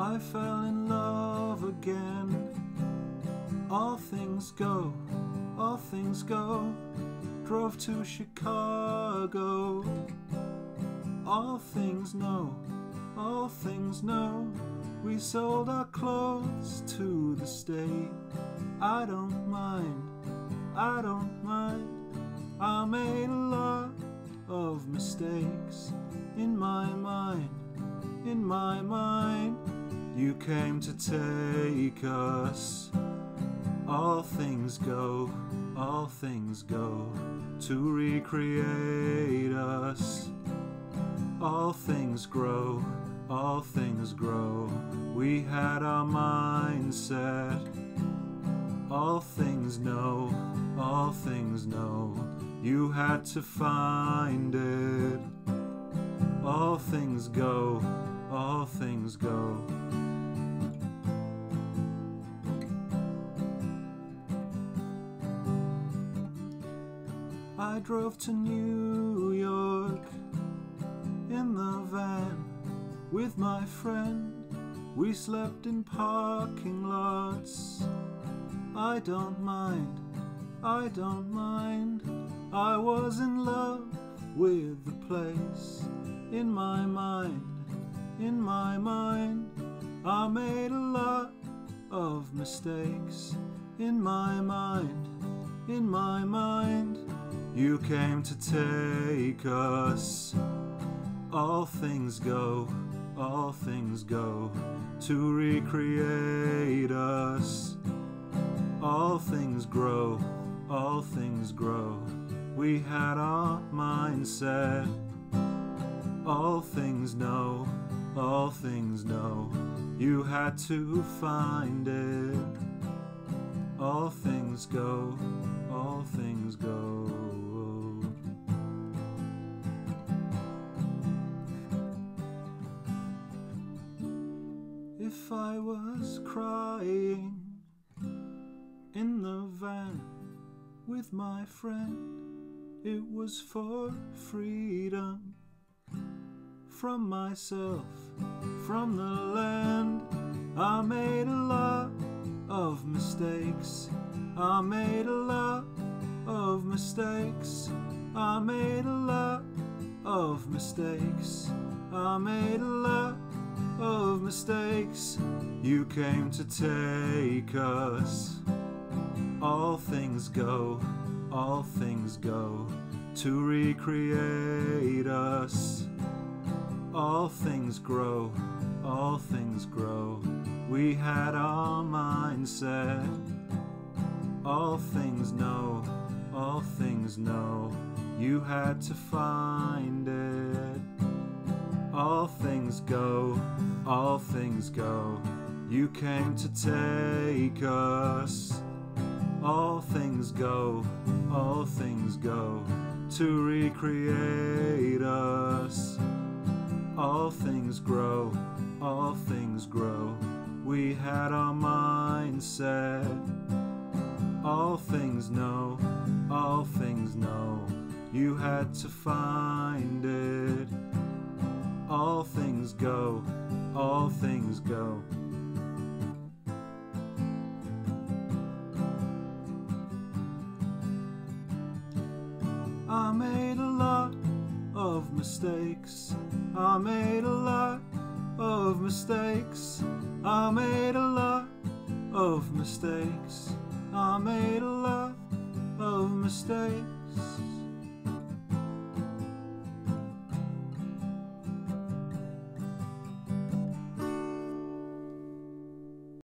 I fell in love again. All things go, all things go. Drove to Chicago. All things know, all things know. We sold our clothes to the state. I don't mind, I don't mind. I made a lot of mistakes in my mind, in my mind. You came to take us. All things go, all things go to recreate us. All things grow, all things grow. We had our mindset. All things know, all things know. You had to find it. All things go, all things go. I drove to New York in the van with my friend. We slept in parking lots. I don't mind, I don't mind. I was in love with the place in my mind, in my mind. I made a lot of mistakes in my mind, in my mind. You came to take us. All things go, all things go to recreate us. All things grow, all things grow. We had our mindset. All things know, all things know. You had to find it. All things go, all things go. If I was crying in the van with my friend, it was for freedom from myself, from the land. I made a lot of mistakes. I made a lot of mistakes. I made a lot of mistakes. I made a lot of mistakes. You came to take us. All things go, all things go to recreate us. All things grow, all things grow. We had our mindset. All things know, all things know. You had to find it. All things go, all things go. You came to take us. All things go, all things go to recreate us. All things grow, all things grow. We had our mindset. All things know, all things know. You had to find it. All things go, go. I made a lot of mistakes. I made a lot of mistakes. I made a lot of mistakes. I made a lot of mistakes.